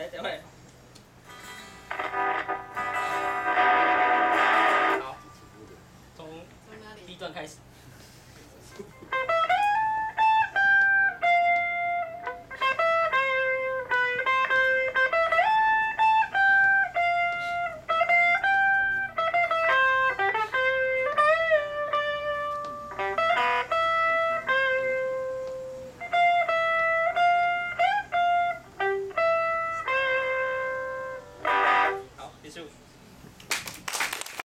谁谁会？好，从第一段开始。